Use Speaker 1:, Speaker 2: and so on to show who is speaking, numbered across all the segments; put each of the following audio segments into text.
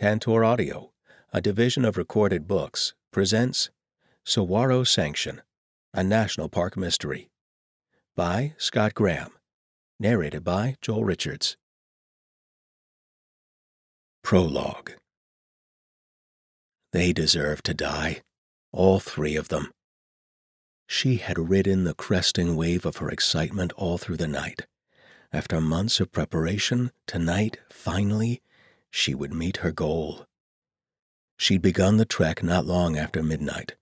Speaker 1: Tantor Audio, a division of recorded books, presents Saguaro Sanction, a National Park Mystery by Scott Graham, narrated by Joel Richards. Prologue They deserve to die, all three of them. She had ridden the cresting wave of her excitement all through the night. After months of preparation, tonight, finally, she would meet her goal. She'd begun the trek not long after midnight,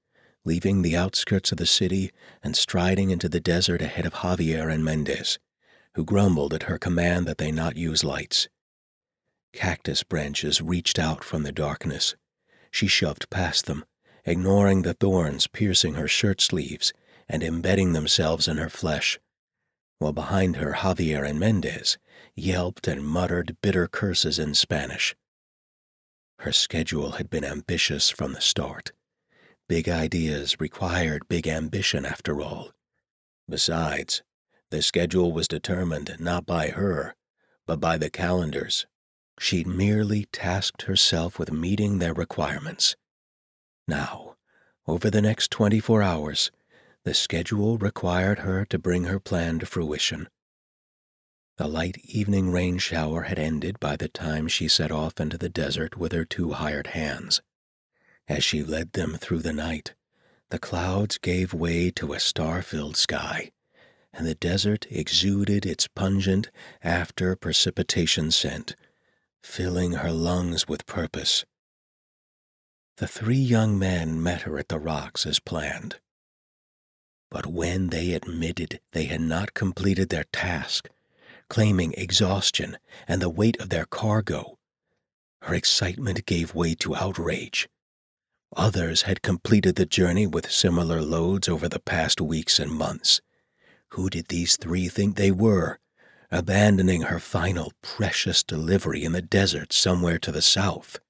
Speaker 1: leaving the outskirts of the city and striding into the desert ahead of Javier and Mendez, who grumbled at her command that they not use lights. Cactus branches reached out from the darkness. She shoved past them, ignoring the thorns piercing her shirt sleeves and embedding themselves in her flesh, while behind her Javier and Mendez yelped and muttered bitter curses in Spanish. Her schedule had been ambitious from the start. Big ideas required big ambition, after all. Besides, the schedule was determined not by her, but by the calendars. She'd merely tasked herself with meeting their requirements. Now, over the next 24 hours, the schedule required her to bring her plan to fruition. The light evening rain shower had ended by the time she set off into the desert with her two hired hands. As she led them through the night, the clouds gave way to a star filled sky, and the desert exuded its pungent after precipitation scent, filling her lungs with purpose. The three young men met her at the rocks as planned. But when they admitted they had not completed their task, claiming exhaustion and the weight of their cargo, her excitement gave way to outrage. Others had completed the journey with similar loads over the past weeks and months. Who did these three think they were, abandoning her final precious delivery in the desert somewhere to the south?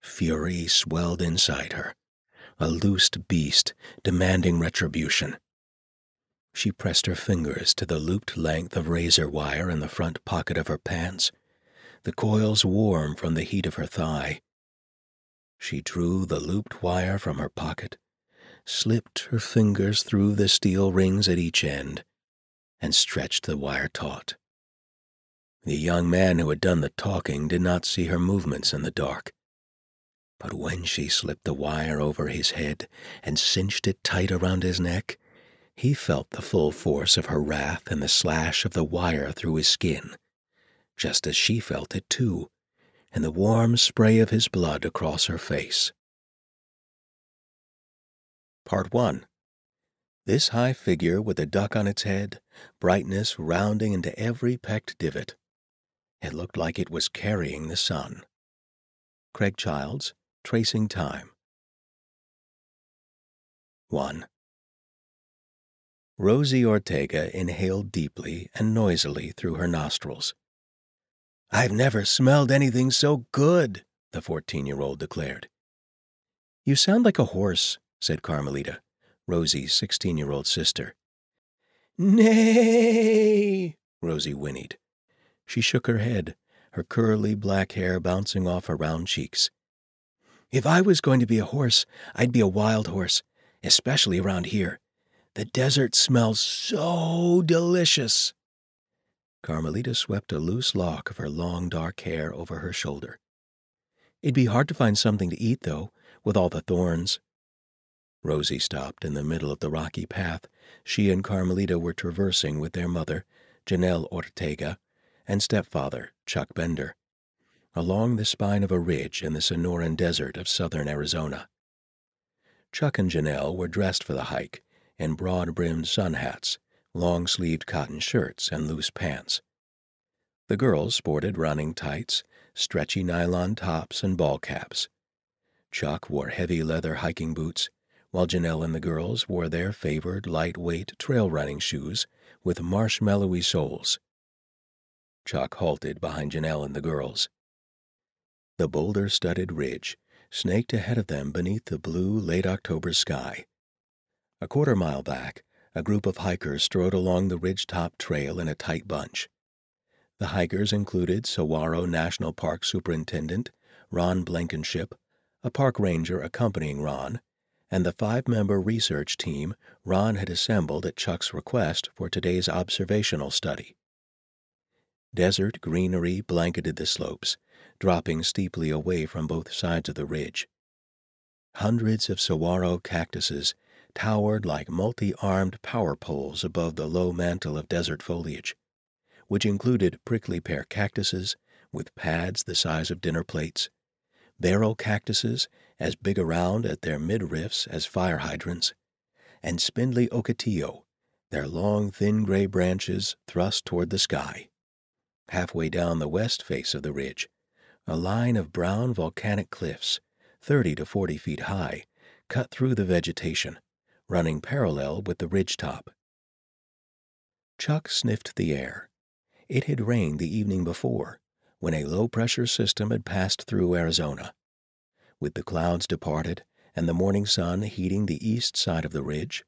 Speaker 1: Fury swelled inside her a loosed beast demanding retribution. She pressed her fingers to the looped length of razor wire in the front pocket of her pants, the coils warm from the heat of her thigh. She drew the looped wire from her pocket, slipped her fingers through the steel rings at each end, and stretched the wire taut. The young man who had done the talking did not see her movements in the dark. But when she slipped the wire over his head and cinched it tight around his neck, he felt the full force of her wrath and the slash of the wire through his skin, just as she felt it too, and the warm spray of his blood across her face. Part 1 This high figure with a duck on its head, brightness rounding into every pecked divot. It looked like it was carrying the sun. Craig Childs, Tracing Time. 1. Rosie Ortega inhaled deeply and noisily through her nostrils. I've never smelled anything so good, the 14 year old declared. You sound like a horse, said Carmelita, Rosie's 16 year old sister. Nay, Rosie whinnied. She shook her head, her curly black hair bouncing off her round cheeks. If I was going to be a horse, I'd be a wild horse, especially around here. The desert smells so delicious. Carmelita swept a loose lock of her long dark hair over her shoulder. It'd be hard to find something to eat, though, with all the thorns. Rosie stopped in the middle of the rocky path she and Carmelita were traversing with their mother, Janelle Ortega, and stepfather, Chuck Bender along the spine of a ridge in the Sonoran Desert of southern Arizona. Chuck and Janelle were dressed for the hike in broad brimmed sun hats, long sleeved cotton shirts, and loose pants. The girls sported running tights, stretchy nylon tops, and ball caps. Chuck wore heavy leather hiking boots, while Janelle and the girls wore their favored lightweight trail running shoes with marshmallowy soles. Chuck halted behind Janelle and the girls. The boulder studded ridge snaked ahead of them beneath the blue late October sky. A quarter mile back, a group of hikers strode along the ridge-top trail in a tight bunch. The hikers included Saguaro National Park Superintendent Ron Blankenship, a park ranger accompanying Ron, and the five member research team Ron had assembled at Chuck's request for today's observational study. Desert greenery blanketed the slopes, dropping steeply away from both sides of the ridge. Hundreds of saguaro cactuses towered like multi armed power poles above the low mantle of desert foliage, which included prickly pear cactuses with pads the size of dinner plates, barrel cactuses as big around at their midriffs as fire hydrants, and spindly ocotillo, their long, thin gray branches thrust toward the sky. Halfway down the west face of the ridge, a line of brown volcanic cliffs, 30 to 40 feet high, cut through the vegetation, running parallel with the ridge top. Chuck sniffed the air. It had rained the evening before, when a low pressure system had passed through Arizona. With the clouds departed and the morning sun heating the east side of the ridge,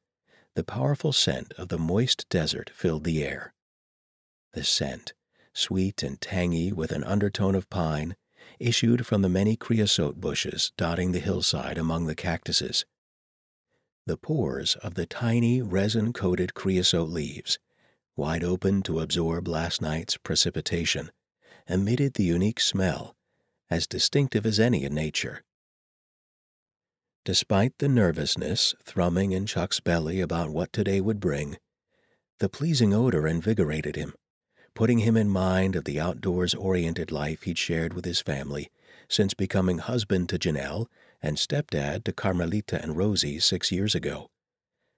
Speaker 1: the powerful scent of the moist desert filled the air. The scent, sweet and tangy with an undertone of pine, issued from the many creosote bushes dotting the hillside among the cactuses. The pores of the tiny resin coated creosote leaves, wide open to absorb last night's precipitation, emitted the unique smell, as distinctive as any in nature. Despite the nervousness thrumming in Chuck's belly about what today would bring, the pleasing odor invigorated him, putting him in mind of the outdoors oriented life he'd shared with his family since becoming husband to Janelle and stepdad to Carmelita and Rosie six years ago,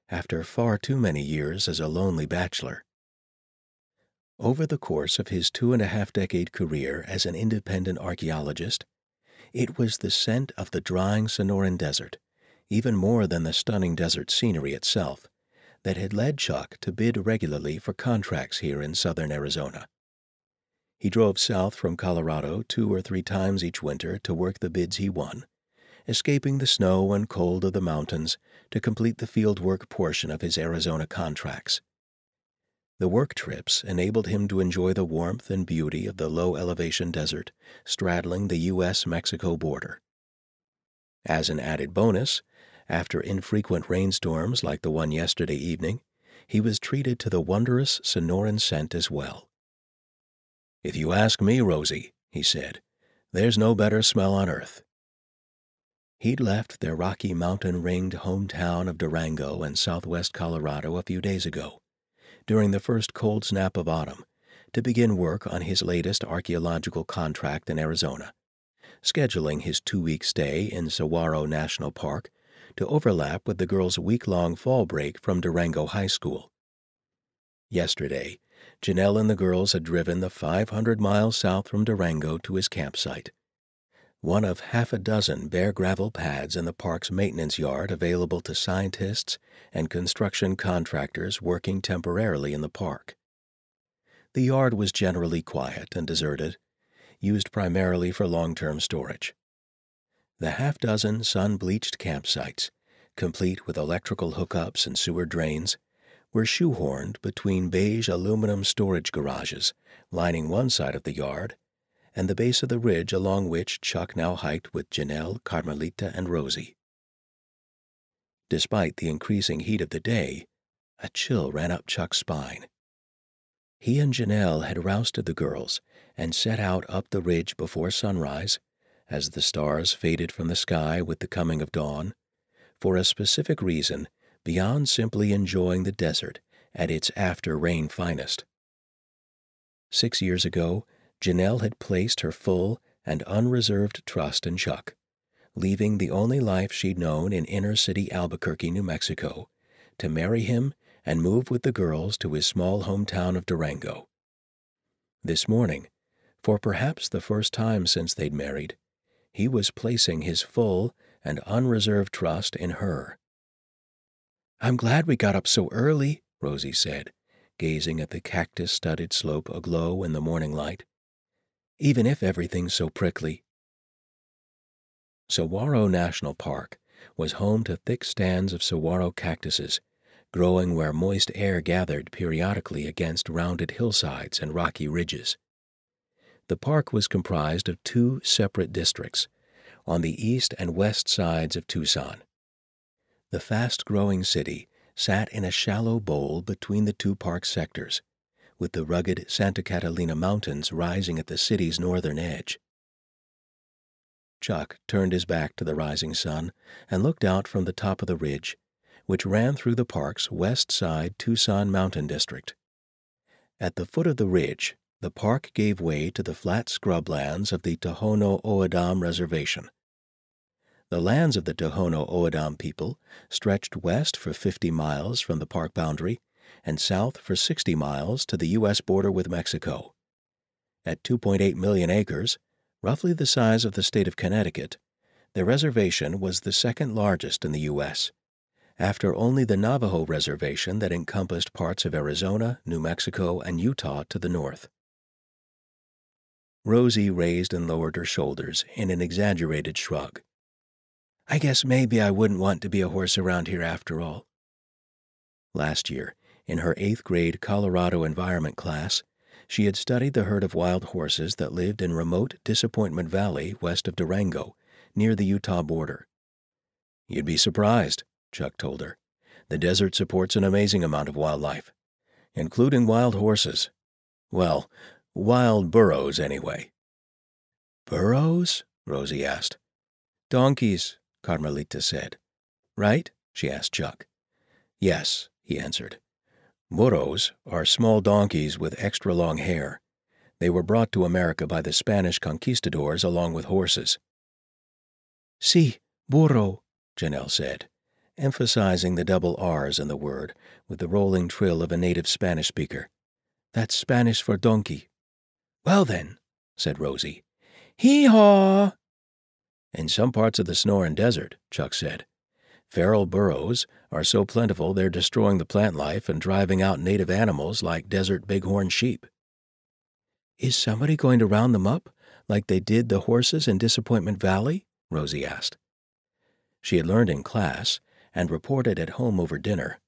Speaker 1: after far too many years as a lonely bachelor. Over the course of his two and a half decade career as an independent archaeologist, it was the scent of the drying Sonoran desert, even more than the stunning desert scenery itself, that had led Chuck to bid regularly for contracts here in southern Arizona. He drove south from Colorado two or three times each winter to work the bids he won, escaping the snow and cold of the mountains to complete the fieldwork portion of his Arizona contracts. The work trips enabled him to enjoy the warmth and beauty of the low elevation desert straddling the U.S. Mexico border. As an added bonus, after infrequent rainstorms like the one yesterday evening, he was treated to the wondrous Sonoran scent as well. If you ask me, Rosie, he said, there's no better smell on earth. He'd left their Rocky Mountain ringed hometown of Durango in southwest Colorado a few days ago during the first cold snap of autumn to begin work on his latest archaeological contract in Arizona, scheduling his two week stay in Saguaro National Park to overlap with the girls' week long fall break from Durango High School. Yesterday, Janelle and the girls had driven the 500 miles south from Durango to his campsite one of half a dozen bare gravel pads in the park's maintenance yard available to scientists and construction contractors working temporarily in the park. The yard was generally quiet and deserted, used primarily for long term storage. The half dozen sun bleached campsites, complete with electrical hookups and sewer drains, were shoehorned between beige aluminum storage garages lining one side of the yard and the base of the ridge along which Chuck now hiked with Janelle, Carmelita, and Rosie. Despite the increasing heat of the day, a chill ran up Chuck's spine. He and Janelle had rousted the girls and set out up the ridge before sunrise, as the stars faded from the sky with the coming of dawn, for a specific reason beyond simply enjoying the desert at its after rain finest. Six years ago, Janelle had placed her full and unreserved trust in Chuck, leaving the only life she'd known in inner city Albuquerque, New Mexico, to marry him and move with the girls to his small hometown of Durango. This morning, for perhaps the first time since they'd married, he was placing his full and unreserved trust in her. I'm glad we got up so early, Rosie said, gazing at the cactus studded slope aglow in the morning light even if everything's so prickly. Saguaro National Park was home to thick stands of saguaro cactuses, growing where moist air gathered periodically against rounded hillsides and rocky ridges. The park was comprised of two separate districts on the east and west sides of Tucson. The fast growing city sat in a shallow bowl between the two park sectors, with the rugged Santa Catalina Mountains rising at the city's northern edge. Chuck turned his back to the rising sun and looked out from the top of the ridge, which ran through the park's west side Tucson Mountain District. At the foot of the ridge, the park gave way to the flat scrublands of the Tohono O'odham Reservation. The lands of the Tohono O'odham people stretched west for 50 miles from the park boundary and south for 60 miles to the U.S. border with Mexico. At 2.8 million acres, roughly the size of the state of Connecticut, the reservation was the second largest in the U.S., after only the Navajo Reservation that encompassed parts of Arizona, New Mexico, and Utah to the north. Rosie raised and lowered her shoulders in an exaggerated shrug. I guess maybe I wouldn't want to be a horse around here after all. Last year, in her eighth grade Colorado environment class, she had studied the herd of wild horses that lived in remote Disappointment Valley west of Durango, near the Utah border. You'd be surprised, Chuck told her. The desert supports an amazing amount of wildlife, including wild horses. Well, wild burros, anyway. Burros? Rosie asked. Donkeys, Carmelita said. Right? she asked Chuck. Yes, he answered. Burros are small donkeys with extra long hair. They were brought to America by the Spanish conquistadors along with horses. Si, burro, Janelle said, emphasizing the double R's in the word with the rolling trill of a native Spanish speaker. That's Spanish for donkey. Well then, said Rosie. Hee haw! In some parts of the Sonoran Desert, Chuck said, Feral burros are so plentiful they're destroying the plant life and driving out native animals like desert bighorn sheep. Is somebody going to round them up, like they did the horses in Disappointment Valley? Rosie asked. She had learned in class, and reported at home over dinner,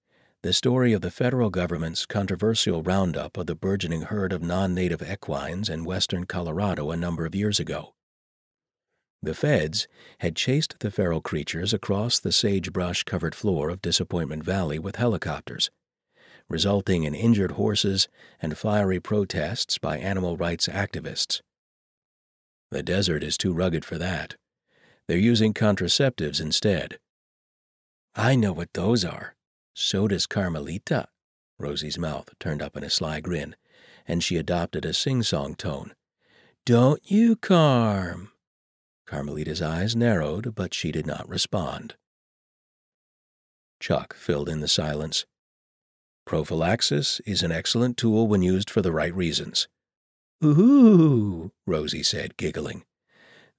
Speaker 1: the story of the federal government's controversial roundup of the burgeoning herd of non native equines in western Colorado a number of years ago. The feds had chased the feral creatures across the sagebrush covered floor of Disappointment Valley with helicopters, resulting in injured horses and fiery protests by animal rights activists. The desert is too rugged for that. They're using contraceptives instead. I know what those are. So does Carmelita. Rosie's mouth turned up in a sly grin, and she adopted a sing song tone. Don't you, Carm? Carmelita's eyes narrowed, but she did not respond. Chuck filled in the silence. Prophylaxis is an excellent tool when used for the right reasons. Ooh, Rosie said, giggling.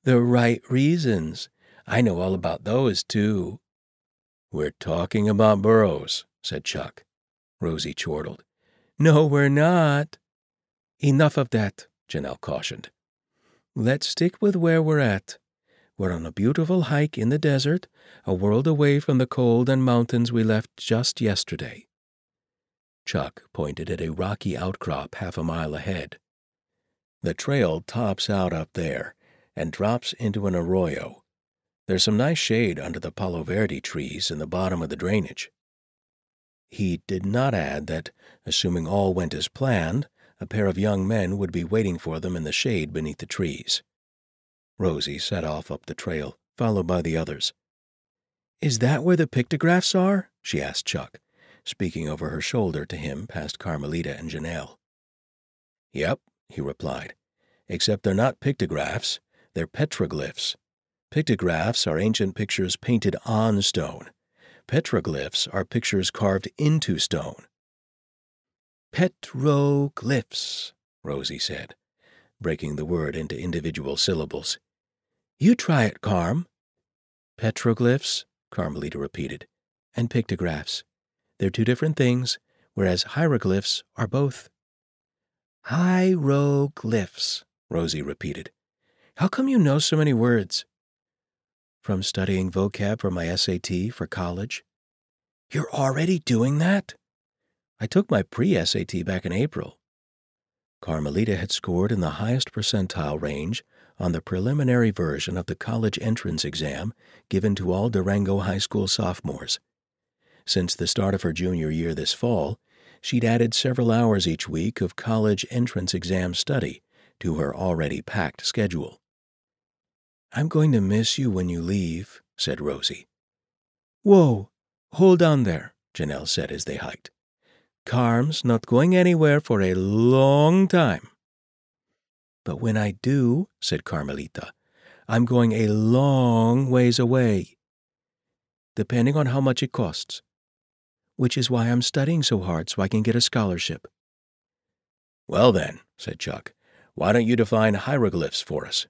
Speaker 1: The right reasons. I know all about those, too. We're talking about burros, said Chuck. Rosie chortled. No, we're not. Enough of that, Janelle cautioned. Let's stick with where we're at. We're on a beautiful hike in the desert, a world away from the cold and mountains we left just yesterday. Chuck pointed at a rocky outcrop half a mile ahead. The trail tops out up there and drops into an arroyo. There's some nice shade under the palo verde trees in the bottom of the drainage. He did not add that, assuming all went as planned, a pair of young men would be waiting for them in the shade beneath the trees. Rosie set off up the trail, followed by the others. Is that where the pictographs are? she asked Chuck, speaking over her shoulder to him past Carmelita and Janelle. Yep, he replied, except they're not pictographs, they're petroglyphs. Pictographs are ancient pictures painted on stone. Petroglyphs are pictures carved into stone. Petroglyphs, Rosie said, breaking the word into individual syllables. You try it, Carm. Petroglyphs, Carmelita repeated, and pictographs. They're two different things, whereas hieroglyphs are both. Hieroglyphs, Rosie repeated. How come you know so many words? From studying vocab for my SAT for college. You're already doing that? I took my pre SAT back in April.
Speaker 2: Carmelita had scored in the highest percentile range on the preliminary version of the college entrance exam given to all Durango High School sophomores. Since the start of her junior year this fall, she'd added several hours each week of college entrance exam study to her already packed schedule. I'm going to miss you when you leave, said Rosie. Whoa, hold on there, Janelle said as they hiked. Carm's not going anywhere for a long time. But when I do, said Carmelita, I'm going a long ways away, depending on how much it costs, which is why I'm studying so hard so I can get a scholarship.
Speaker 1: Well, then, said Chuck, why don't you define hieroglyphs for us?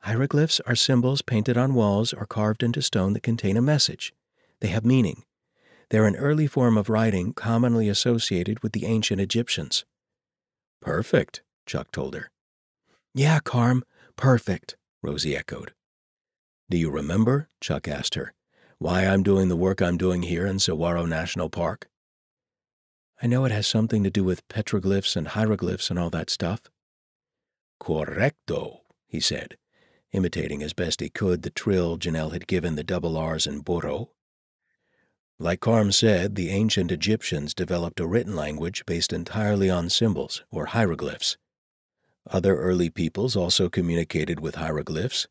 Speaker 2: Hieroglyphs are symbols painted on walls or carved into stone that contain a message. They have meaning. They're an early form of writing commonly associated with the ancient Egyptians.
Speaker 1: Perfect, Chuck told her.
Speaker 2: Yeah, Carm, perfect, Rosie echoed.
Speaker 1: Do you remember, Chuck asked her, why I'm doing the work I'm doing here in Saguaro National Park?
Speaker 2: I know it has something to do with petroglyphs and hieroglyphs and all that stuff.
Speaker 1: Correcto, he said, imitating as best he could the trill Janelle had given the double R's in burro. Like Carm said, the ancient Egyptians developed a written language based entirely on symbols, or hieroglyphs. Other early peoples also communicated with hieroglyphs,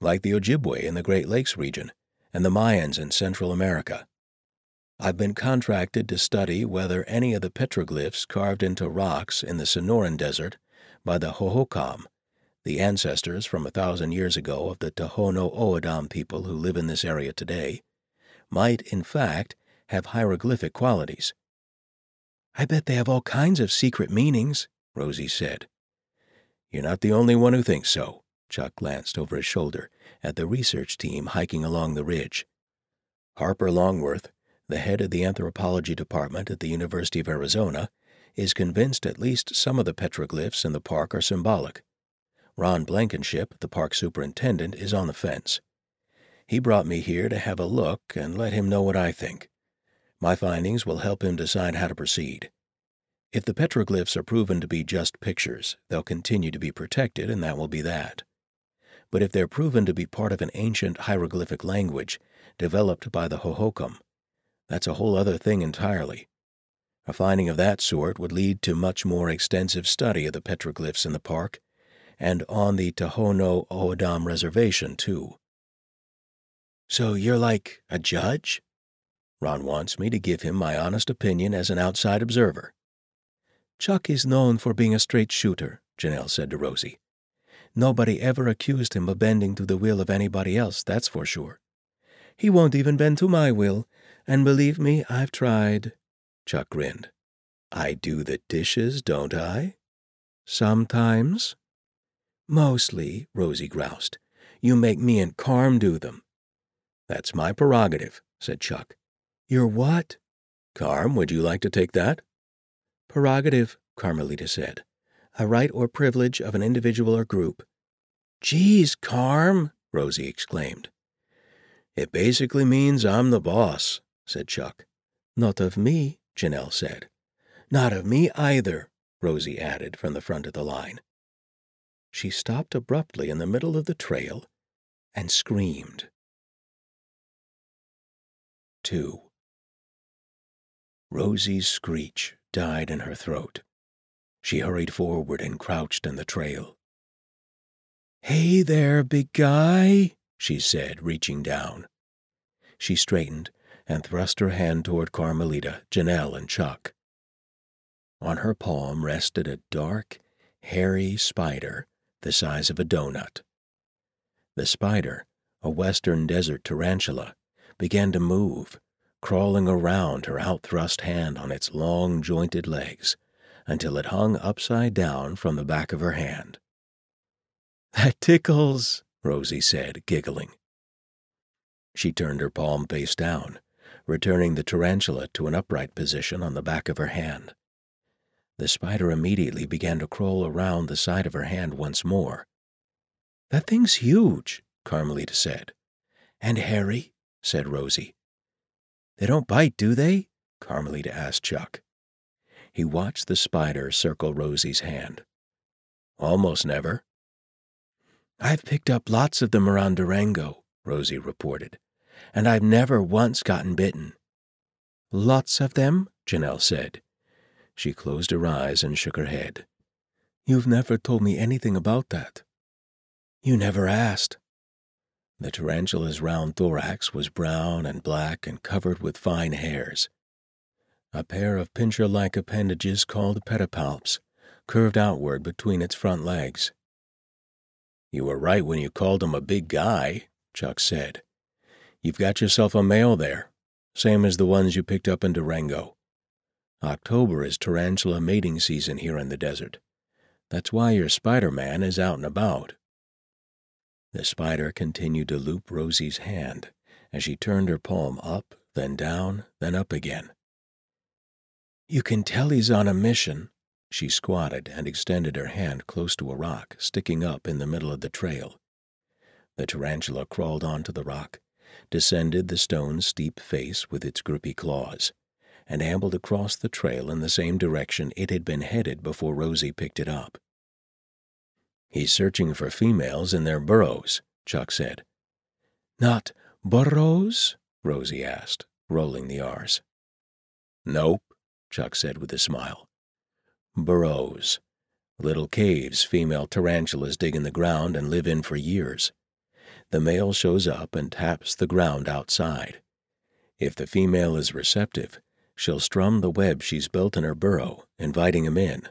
Speaker 1: like the Ojibwe in the Great Lakes region and the Mayans in Central America. I've been contracted to study whether any of the petroglyphs carved into rocks in the Sonoran Desert by the Hohokam, the ancestors from a thousand years ago of the Tohono O'odham people who live in this area today, might, in fact, have hieroglyphic qualities.
Speaker 2: I bet they have all kinds of secret meanings, Rosie said.
Speaker 1: You're not the only one who thinks so. Chuck glanced over his shoulder at the research team hiking along the ridge. Harper Longworth, the head of the anthropology department at the University of Arizona, is convinced at least some of the petroglyphs in the park are symbolic. Ron Blankenship, the park superintendent, is on the fence. He brought me here to have a look and let him know what I think. My findings will help him decide how to proceed. If the petroglyphs are proven to be just pictures, they'll continue to be protected, and that will be that. But if they're proven to be part of an ancient hieroglyphic language developed by the Hohokam, that's a whole other thing entirely. A finding of that sort would lead to much more extensive study of the petroglyphs in the park and on the Tohono O'odham Reservation, too.
Speaker 2: So you're like a judge?
Speaker 1: Ron wants me to give him my honest opinion as an outside observer.
Speaker 2: Chuck is known for being a straight shooter, Janelle said to Rosie. Nobody ever accused him of bending to the will of anybody else, that's for sure. He won't even bend to my will, and believe me, I've tried.
Speaker 1: Chuck grinned. I do the dishes, don't I?
Speaker 2: Sometimes.
Speaker 1: Mostly, Rosie groused. You make me and Carm do them. That's my prerogative, said Chuck.
Speaker 2: Your what?
Speaker 1: Carm, would you like to take that?
Speaker 2: Prerogative, Carmelita said. A right or privilege of an individual or group. Geez, Carm, Rosie exclaimed.
Speaker 1: It basically means I'm the boss, said Chuck.
Speaker 2: Not of me, Janelle said.
Speaker 1: Not of me either, Rosie added from the front of the line.
Speaker 2: She stopped abruptly in the middle of the trail and screamed.
Speaker 1: 2. Rosie's screech died in her throat. She hurried forward and crouched in the trail.
Speaker 2: Hey there, big guy,
Speaker 1: she said, reaching down. She straightened and thrust her hand toward Carmelita, Janelle, and Chuck. On her palm rested a dark, hairy spider the size of a doughnut. The spider, a western desert tarantula, began to move, crawling around her outthrust hand on its long, jointed legs until it hung upside down from the back of her hand.
Speaker 2: That tickles, Rosie said, giggling.
Speaker 1: She turned her palm face down, returning the tarantula to an upright position on the back of her hand. The spider immediately began to crawl around the side of her hand once more.
Speaker 2: That thing's huge, Carmelita said.
Speaker 1: And hairy, said Rosie.
Speaker 2: They don't bite, do they? Carmelita asked Chuck.
Speaker 1: He watched the spider circle Rosie's hand. Almost never.
Speaker 3: I've picked up lots of them around Durango, Rosie reported, and I've never once gotten bitten.
Speaker 1: Lots of them? Janelle said. She closed her eyes and shook her head.
Speaker 3: You've never told me anything about that. You never asked.
Speaker 1: The tarantula's round thorax was brown and black and covered with fine hairs. A pair of pincher-like appendages called pedipalps curved outward between its front legs. You were right when you called him a big guy, Chuck said. You've got yourself a male there, same as the ones you picked up in Durango. October is tarantula mating season here in the desert. That's why your Spider-Man is out and about. The spider continued to loop Rosie's hand as she turned her palm up, then down, then up again.
Speaker 3: You can tell he's on a mission.
Speaker 1: She squatted and extended her hand close to a rock sticking up in the middle of the trail. The tarantula crawled onto the rock, descended the stone's steep face with its grippy claws, and ambled across the trail in the same direction it had been headed before Rosie picked it up. He's searching for females in their burrows, Chuck said.
Speaker 3: Not burros?
Speaker 1: Rosie asked, rolling the R's. Nope, Chuck said with a smile. Burrows. Little caves female tarantulas dig in the ground and live in for years. The male shows up and taps the ground outside. If the female is receptive, she'll strum the web she's built in her burrow, inviting him in.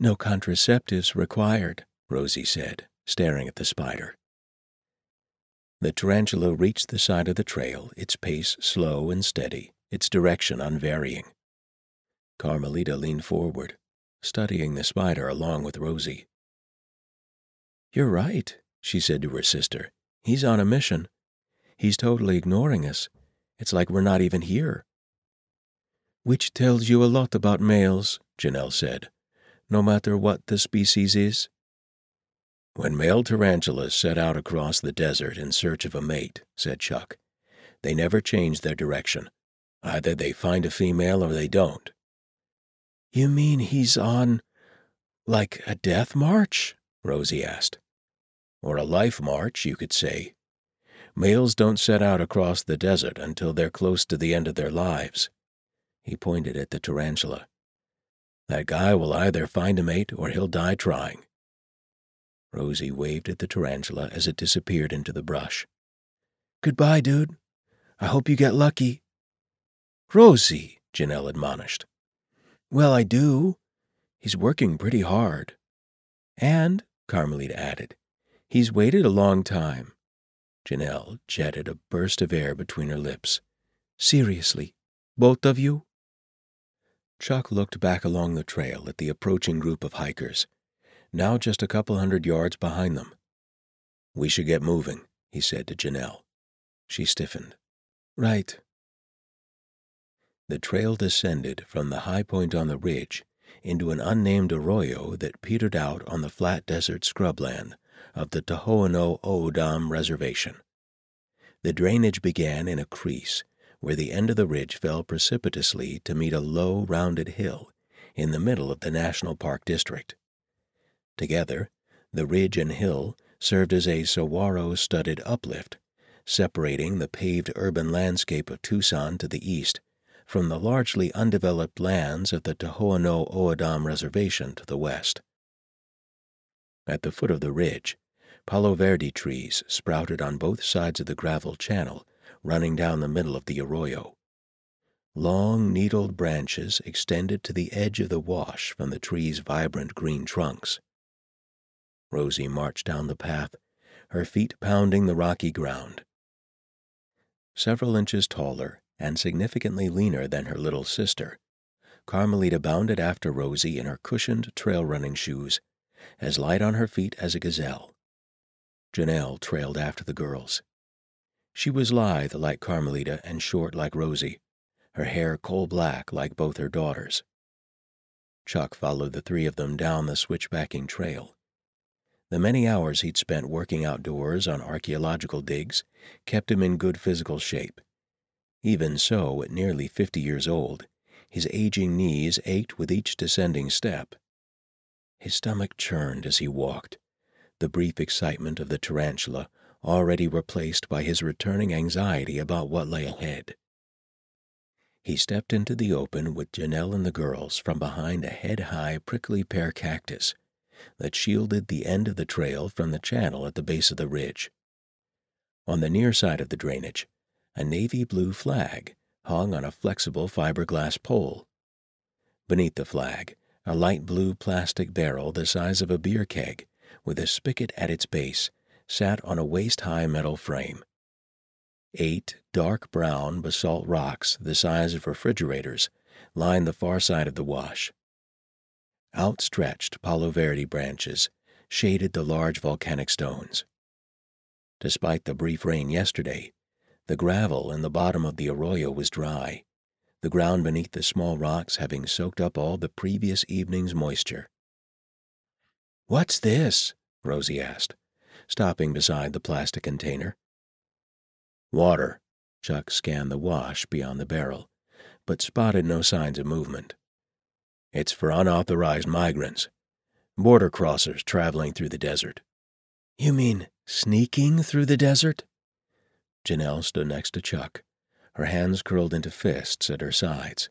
Speaker 3: No contraceptives required,
Speaker 1: Rosie said, staring at the spider. The tarantula reached the side of the trail, its pace slow and steady, its direction unvarying. Carmelita leaned forward, studying the spider along with Rosie.
Speaker 3: You're right, she said to her sister. He's on a mission. He's totally ignoring us. It's like we're not even here. Which tells you a lot about males, Janelle said no matter what the species is?
Speaker 1: When male tarantulas set out across the desert in search of a mate, said Chuck, they never change their direction. Either they find a female or they don't.
Speaker 3: You mean he's on, like a death march? Rosie asked.
Speaker 1: Or a life march, you could say. Males don't set out across the desert until they're close to the end of their lives. He pointed at the tarantula. That guy will either find a mate or he'll die trying. Rosie waved at the tarantula as it disappeared into the brush.
Speaker 3: Goodbye, dude. I hope you get lucky.
Speaker 1: Rosie, Janelle admonished.
Speaker 3: Well, I do. He's working pretty hard.
Speaker 1: And, Carmelita added, he's waited a long time. Janelle jetted a burst of air between her lips.
Speaker 3: Seriously, both of you?
Speaker 1: Chuck looked back along the trail at the approaching group of hikers, now just a couple hundred yards behind them. We should get moving, he said to Janelle. She stiffened.
Speaker 3: Right.
Speaker 1: The trail descended from the high point on the ridge into an unnamed arroyo that petered out on the flat desert scrubland of the Tohono O'odham Reservation. The drainage began in a crease where the end of the ridge fell precipitously to meet a low, rounded hill in the middle of the National Park District. Together, the ridge and hill served as a saguaro-studded uplift, separating the paved urban landscape of Tucson to the east from the largely undeveloped lands of the Tohono O'odham Reservation to the west. At the foot of the ridge, palo verde trees sprouted on both sides of the gravel channel running down the middle of the arroyo. Long needled branches extended to the edge of the wash from the tree's vibrant green trunks. Rosie marched down the path, her feet pounding the rocky ground. Several inches taller and significantly leaner than her little sister, Carmelita bounded after Rosie in her cushioned trail running shoes, as light on her feet as a gazelle. Janelle trailed after the girls. She was lithe like Carmelita and short like Rosie, her hair coal black like both her daughters. Chuck followed the three of them down the switchbacking trail. The many hours he'd spent working outdoors on archaeological digs kept him in good physical shape. Even so, at nearly fifty years old, His aging knees ached with each descending step. His stomach churned as he walked, the brief excitement of the tarantula already replaced by his returning anxiety about what lay ahead. He stepped into the open with Janelle and the girls from behind a head-high prickly pear cactus that shielded the end of the trail from the channel at the base of the ridge. On the near side of the drainage, a navy blue flag hung on a flexible fiberglass pole. Beneath the flag, a light blue plastic barrel the size of a beer keg with a spigot at its base sat on a waist-high metal frame. Eight dark brown basalt rocks the size of refrigerators lined the far side of the wash. Outstretched Palo Verde branches shaded the large volcanic stones. Despite the brief rain yesterday, the gravel in the bottom of the arroyo was dry, the ground beneath the small rocks having soaked up all the previous evening's moisture. What's this? Rosie asked, stopping beside the plastic container. Water. Chuck scanned the wash beyond the barrel, but spotted no signs of movement. It's for unauthorized migrants, border crossers traveling through the desert. You mean sneaking through the desert? Janelle stood next to Chuck, her hands curled into fists at her sides.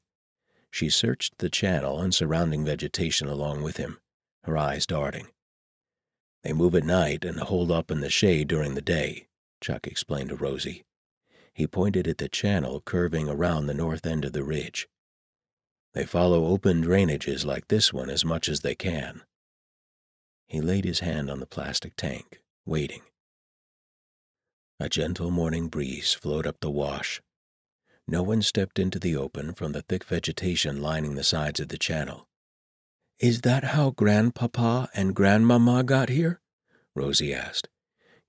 Speaker 1: She searched the channel and surrounding vegetation along with him, her eyes darting. They move at night and hold up in the shade during the day, Chuck explained to Rosie. He pointed at the channel curving around the north end of the ridge. They follow open drainages like this one as much as they can. He laid his hand on the plastic tank, waiting. A gentle morning breeze flowed up the wash. No one stepped into the open from the thick vegetation lining the sides of the channel. Is that how Grandpapa and Grandmama got here? Rosie asked,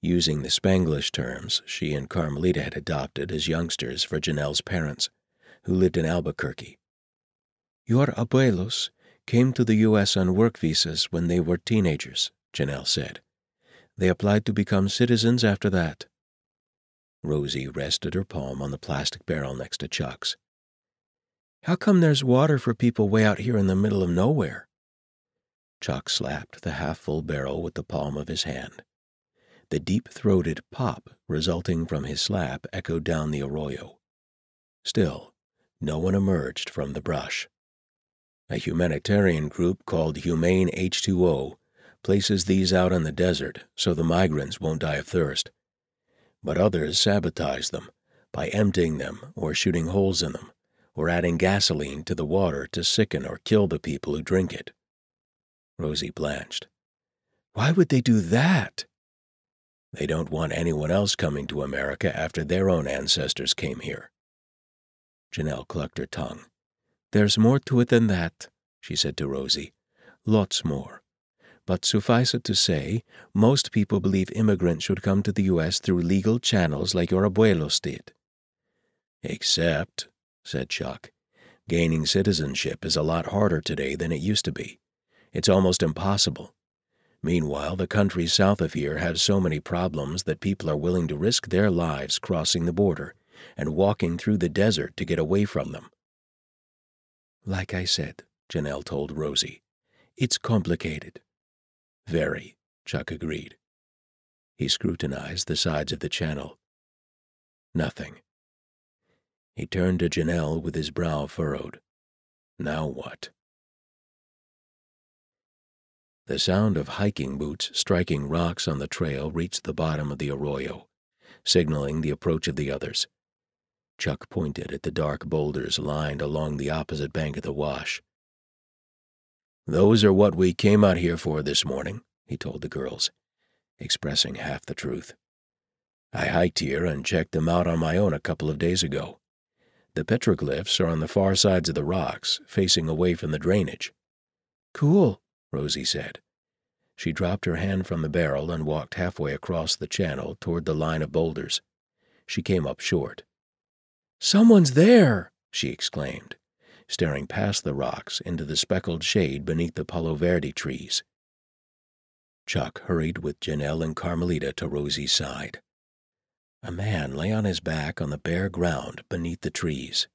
Speaker 1: using the Spanglish terms she and Carmelita had adopted as youngsters for Janelle's parents, who lived in Albuquerque. Your abuelos came to the U.S. on work visas when they were teenagers, Janelle said. They applied to become citizens after that. Rosie rested her palm on the plastic barrel next to Chuck's. How come there's water for people way out here in the middle of nowhere? Chuck slapped the half-full barrel with the palm of his hand. The deep-throated pop resulting from his slap echoed down the arroyo. Still, no one emerged from the brush. A humanitarian group called Humane H2O places these out in the desert so the migrants won't die of thirst. But others sabotage them by emptying them or shooting holes in them or adding gasoline to the water to sicken or kill the people who drink it. Rosie blanched. Why would they do that? They don't want anyone else coming to America after their own ancestors came here. Janelle clucked her tongue. There's more to it than that, she said to Rosie. Lots more. But suffice it to say, most people believe immigrants should come to the U.S. through legal channels like your abuelos did. Except, said Chuck, gaining citizenship is a lot harder today than it used to be. It's almost impossible. Meanwhile, the countries south of here have so many problems that people are willing to risk their lives crossing the border and walking through the desert to get away from them. Like I said, Janelle told Rosie, it's complicated. Very, Chuck agreed. He scrutinized the sides of the channel. Nothing. He turned to Janelle with his brow furrowed. Now what? The sound of hiking boots striking rocks on the trail reached the bottom of the arroyo, signaling the approach of the others. Chuck pointed at the dark boulders lined along the opposite bank of the wash. Those are what we came out here for this morning, he told the girls, expressing half the truth. I hiked here and checked them out on my own a couple of days ago. The petroglyphs are on the far sides of the rocks, facing away from the drainage. Cool, Rosie said. She dropped her hand from the barrel and walked halfway across the channel toward the line of boulders. She came up short. Someone's there, she exclaimed, staring past the rocks into the speckled shade beneath the Palo Verde trees. Chuck hurried with Janelle and Carmelita to Rosie's side. A man lay on his back on the bare ground beneath the trees.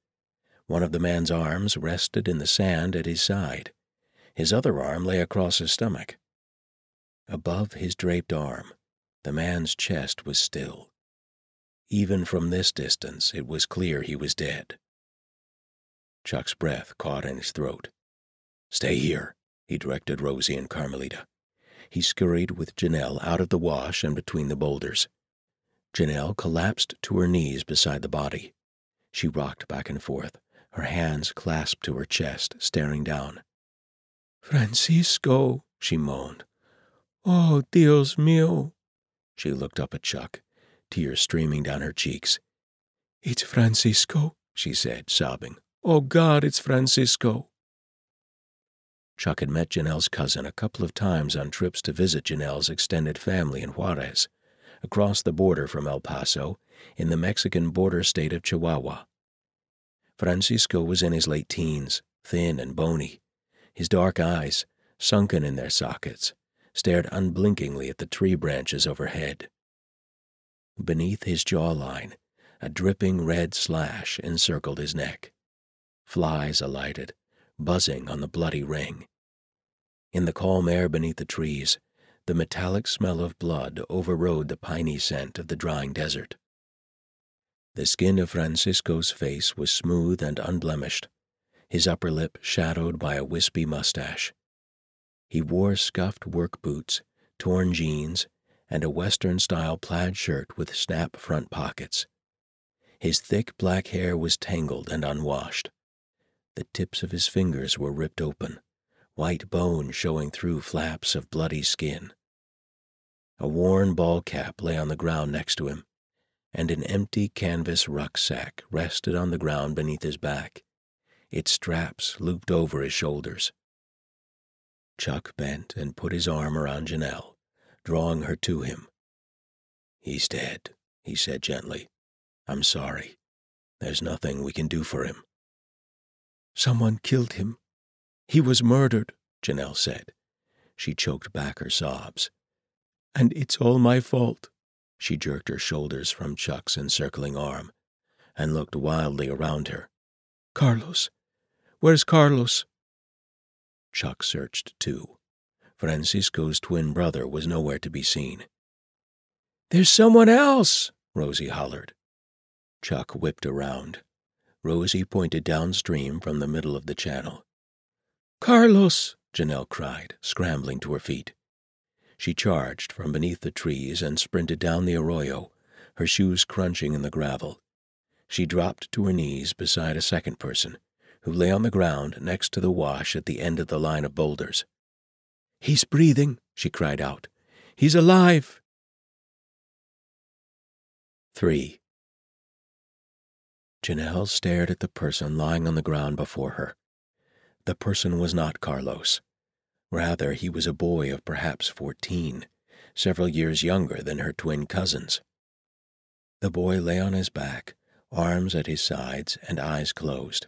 Speaker 1: One of the man's arms rested in the sand at his side. His other arm lay across his stomach. Above his draped arm, the man's chest was still. Even from this distance, it was clear he was dead. Chuck's breath caught in his throat. Stay here, he directed Rosie and Carmelita. He scurried with Janelle out of the wash and between the boulders. Janelle collapsed to her knees beside the body. She rocked back and forth, her hands clasped to her chest, staring down.
Speaker 3: Francisco, she moaned. Oh, Dios mío.
Speaker 1: She looked up at Chuck, tears streaming down her cheeks.
Speaker 3: It's Francisco, she said, sobbing. Oh, God, it's Francisco.
Speaker 1: Chuck had met Janelle's cousin a couple of times on trips to visit Janelle's extended family in Juarez, across the border from El Paso, in the Mexican border state of Chihuahua. Francisco was in his late teens, thin and bony. His dark eyes, sunken in their sockets, stared unblinkingly at the tree branches overhead. Beneath his jawline, a dripping red slash encircled his neck. Flies alighted, buzzing on the bloody ring. In the calm air beneath the trees, the metallic smell of blood overrode the piney scent of the drying desert. The skin of Francisco's face was smooth and unblemished, his upper lip shadowed by a wispy mustache. He wore scuffed work boots, torn jeans, and a Western-style plaid shirt with snap front pockets. His thick black hair was tangled and unwashed. The tips of his fingers were ripped open, white bone showing through flaps of bloody skin. A worn ball cap lay on the ground next to him, and an empty canvas rucksack rested on the ground beneath his back, its straps looped over his shoulders. Chuck bent and put his arm around Janelle, drawing her to him. He's dead, he said gently. I'm sorry. There's nothing we can do for him.
Speaker 3: Someone killed him. He was murdered, Janelle said.
Speaker 1: She choked back her sobs.
Speaker 3: And it's all my fault.
Speaker 1: She jerked her shoulders from Chuck's encircling arm and looked wildly around her.
Speaker 3: Carlos. Where's Carlos?
Speaker 1: Chuck searched too. Francisco's twin brother was nowhere to be seen.
Speaker 3: There's someone else, Rosie hollered.
Speaker 1: Chuck whipped around. Rosie pointed downstream from the middle of the channel.
Speaker 3: Carlos,
Speaker 1: Janelle cried, scrambling to her feet. She charged from beneath the trees and sprinted down the arroyo, her shoes crunching in the gravel. She dropped to her knees beside a second person, who lay on the ground next to the wash at the end of the line of boulders.
Speaker 3: He's breathing, she cried out. He's alive.
Speaker 1: 3. Janelle stared at the person lying on the ground before her. The person was not Carlos. Rather, he was a boy of perhaps fourteen, several years younger than her twin cousins. The boy lay on his back, arms at his sides and eyes closed.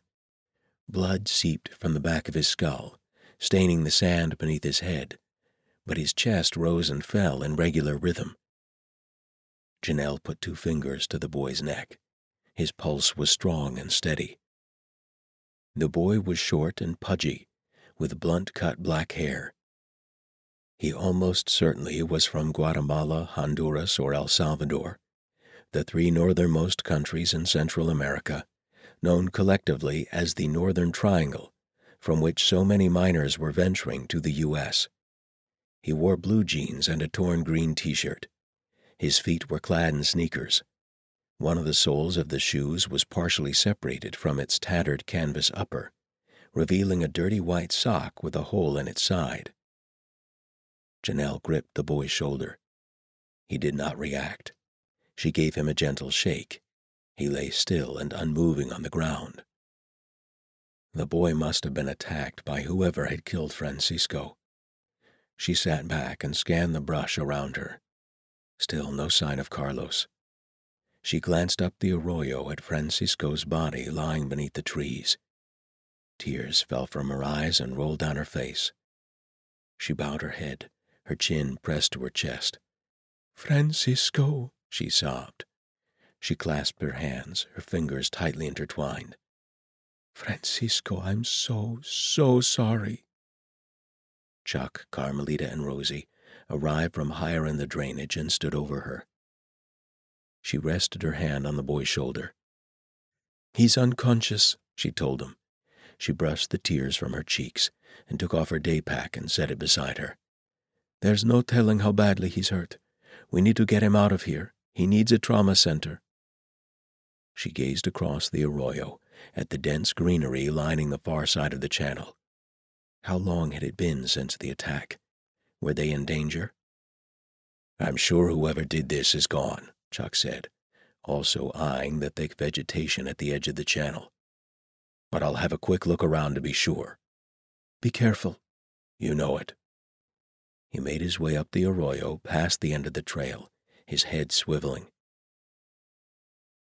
Speaker 1: Blood seeped from the back of his skull, staining the sand beneath his head, but his chest rose and fell in regular rhythm. Janelle put two fingers to the boy's neck. His pulse was strong and steady. The boy was short and pudgy, with blunt cut black hair. He almost certainly was from Guatemala, Honduras, or El Salvador, the three northernmost countries in Central America, known collectively as the Northern Triangle, from which so many minors were venturing to the U.S. He wore blue jeans and a torn green t shirt. His feet were clad in sneakers. One of the soles of the shoes was partially separated from its tattered canvas upper, revealing a dirty white sock with a hole in its side. Janelle gripped the boy's shoulder. He did not react. She gave him a gentle shake. He lay still and unmoving on the ground. The boy must have been attacked by whoever had killed Francisco. She sat back and scanned the brush around her. Still no sign of Carlos. She glanced up the arroyo at Francisco's body lying beneath the trees. Tears fell from her eyes and rolled down her face. She bowed her head, her chin pressed to her chest.
Speaker 3: Francisco,
Speaker 1: she sobbed. She clasped her hands, her fingers tightly intertwined. Francisco, I'm so, so sorry. Chuck, Carmelita, and Rosie arrived from higher in the drainage and stood over her. She rested her hand on the boy's shoulder. He's unconscious, she told him. She brushed the tears from her cheeks and took off her day pack and set it beside her. There's no telling how badly he's hurt. We need to get him out of here. He needs a trauma center. She gazed across the arroyo at the dense greenery lining the far side of the channel. How long had it been since the attack? Were they in danger? I'm sure whoever did this is gone, Chuck said, also eyeing the thick vegetation at the edge of the channel. But I'll have a quick look around to be sure. Be careful. You know it. He made his way up the arroyo past the end of the trail, his head swiveling.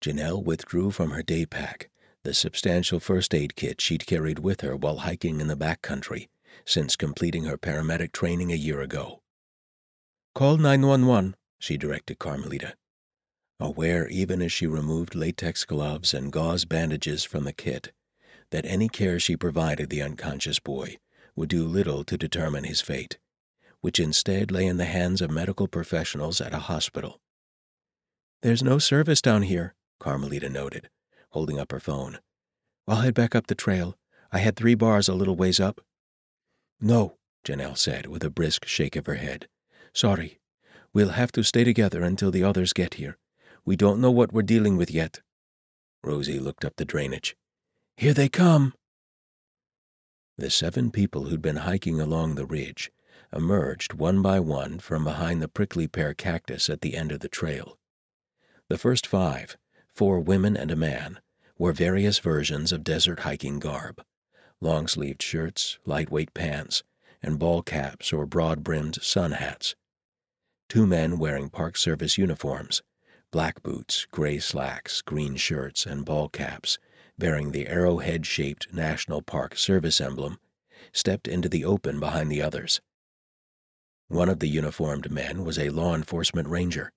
Speaker 1: Janelle withdrew from her day pack, the substantial first aid kit she'd carried with her while hiking in the backcountry since completing her paramedic training a year ago. Call 911, she directed Carmelita, aware even as she removed latex gloves and gauze bandages from the kit that any care she provided the unconscious boy would do little to determine his fate, which instead lay in the hands of medical professionals at a hospital. There's no service down here, Carmelita noted, holding up her phone. I'll head back up the trail. I had three bars a little ways up. No, Janelle said with a brisk shake of her head. Sorry. We'll have to stay together until the others get here. We don't know what we're dealing with yet. Rosie looked up the drainage. Here they come. The seven people who'd been hiking along the ridge emerged one by one from behind the prickly pear cactus at the end of the trail. The first five, four women and a man, wore various versions of desert hiking garb long sleeved shirts, lightweight pants, and ball caps or broad brimmed sun hats. Two men wearing Park Service uniforms, black boots, gray slacks, green shirts, and ball caps, bearing the arrowhead shaped National Park Service emblem, stepped into the open behind the others. One of the uniformed men was a law enforcement ranger,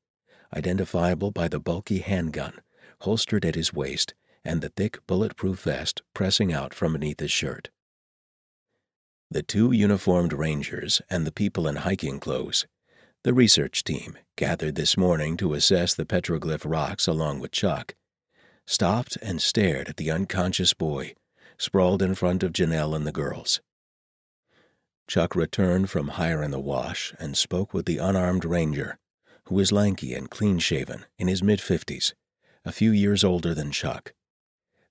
Speaker 1: identifiable by the bulky handgun holstered at his waist and the thick bulletproof vest pressing out from beneath his shirt. The two uniformed rangers and the people in hiking clothes, the research team gathered this morning to assess the petroglyph rocks along with Chuck, stopped and stared at the unconscious boy sprawled in front of Janelle and the girls. Chuck returned from higher in the wash and spoke with the unarmed ranger, who was lanky and clean shaven, in his mid fifties, a few years older than Chuck.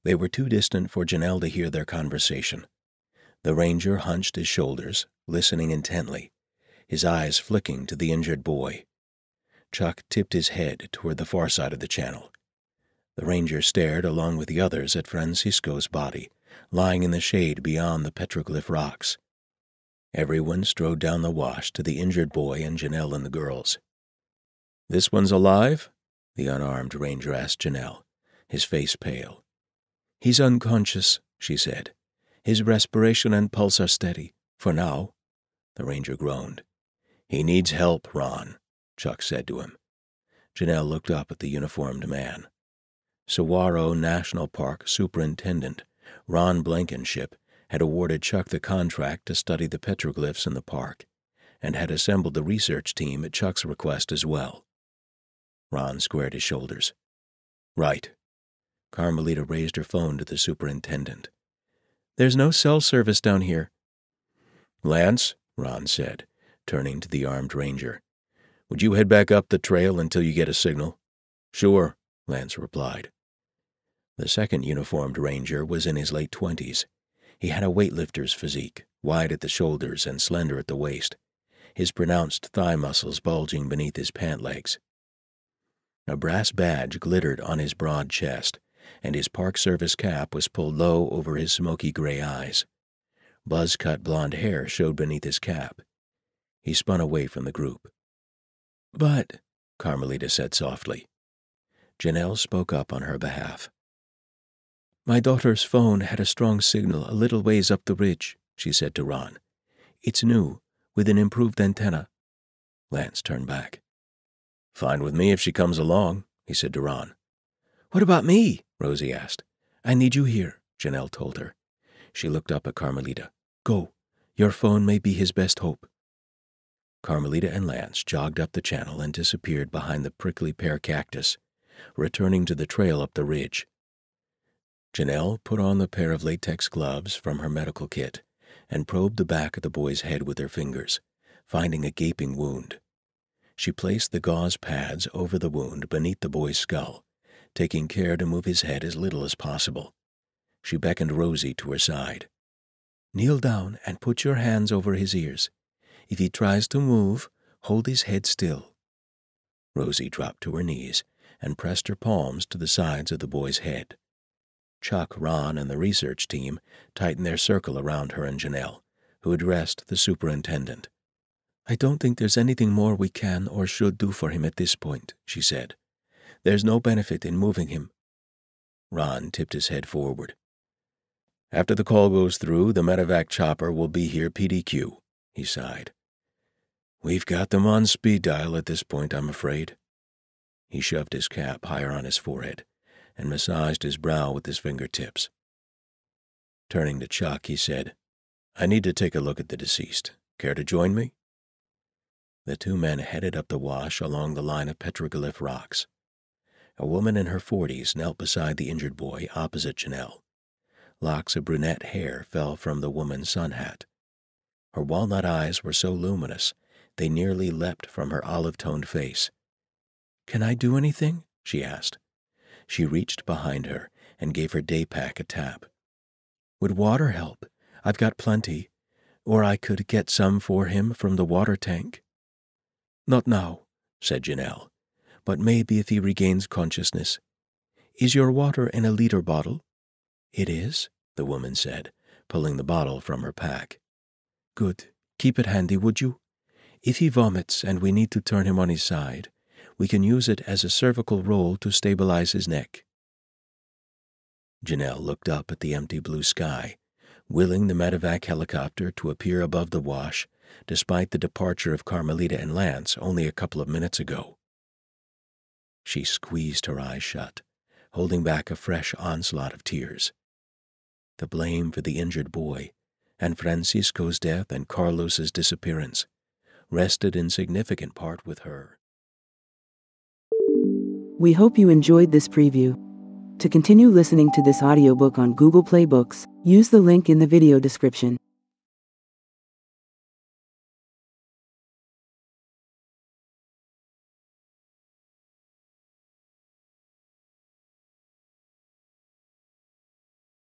Speaker 1: They were too distant for Janelle to hear their conversation. The ranger hunched his shoulders, listening intently, his eyes flicking to the injured boy. Chuck tipped his head toward the far side of the channel. The ranger stared along with the others at Francisco's body, lying in the shade beyond the petroglyph rocks. Everyone strode down the wash to the injured boy and Janelle and the girls. This one's alive? The unarmed ranger asked Janelle, his face pale. He's unconscious, she said. His respiration and pulse are steady, for now. The ranger groaned. He needs help, Ron, Chuck said to him. Janelle looked up at the uniformed man. Saguaro National Park Superintendent Ron Blankenship had awarded Chuck the contract to study the petroglyphs in the park and had assembled the research team at Chuck's request as well. Ron squared his shoulders. Right, Carmelita raised her phone to the superintendent. There's no cell service down here. Lance, Ron said, turning to the armed ranger, would you head back up the trail until you get a signal? Sure, Lance replied. The second uniformed ranger was in his late twenties. He had a weightlifter's physique, wide at the shoulders and slender at the waist, his pronounced thigh muscles bulging beneath his pant legs. A brass badge glittered on his broad chest, and his Park Service cap was pulled low over his smoky gray eyes. Buzz cut blond hair showed beneath his cap. He spun away from the group. But, Carmelita said softly. Janelle spoke up on her behalf. My daughter's phone had a strong signal a little ways up the ridge, she said to Ron. It's new, with an improved antenna. Lance turned back. Fine with me if she comes along, he said to Ron. What about me? Rosie asked. I need you here. Janelle told her. She looked up at Carmelita. Go. Your phone may be his best hope. Carmelita and Lance jogged up the channel and disappeared behind the prickly pear cactus, returning to the trail up the ridge. Janelle put on the pair of latex gloves from her medical kit and probed the back of the boy's head with her fingers, finding a gaping wound. She placed the gauze pads over the wound beneath the boy's skull, taking care to move his head as little as possible. She beckoned Rosie to her side. Kneel down and put your hands over his ears. If he tries to move, hold his head still. Rosie dropped to her knees and pressed her palms to the sides of the boy's head. Chuck, Ron, and the research team tightened their circle around her and Janelle, who addressed the superintendent. I don't think there's anything more we can or should do for him at this point, she said. There's no benefit in moving him. Ron tipped his head forward. After the call goes through, the medevac chopper will be here PDQ, he sighed. We've got them on speed dial at this point, I'm afraid. He shoved his cap higher on his forehead and massaged his brow with his fingertips. Turning to Chuck, he said, I need to take a look at the deceased. Care to join me? The two men headed up the wash along the line of petroglyph rocks. A woman in her forties knelt beside the injured boy opposite Janelle. Locks of brunette hair fell from the woman's sun hat. Her walnut eyes were so luminous they nearly leapt from her olive-toned face. Can I do anything? she asked. She reached behind her and gave her day pack a tap. Would water help? I've got plenty. Or I could get some for him from the water tank. Not now, said Janelle, but maybe if he regains consciousness. Is your water in a liter bottle? It is, the woman said, pulling the bottle from her pack. Good. Keep it handy, would you? If he vomits and we need to turn him on his side, we can use it as a cervical roll to stabilize his neck. Janelle looked up at the empty blue sky, willing the medevac helicopter to appear above the wash despite the departure of Carmelita and Lance only a couple of minutes ago. She squeezed her eyes shut, holding back a fresh onslaught of tears. The blame for the injured boy and Francisco's death and Carlos's disappearance rested in significant part with her.
Speaker 4: We hope you enjoyed this preview. To continue listening to this audiobook on Google Play Books, use the link in the video description.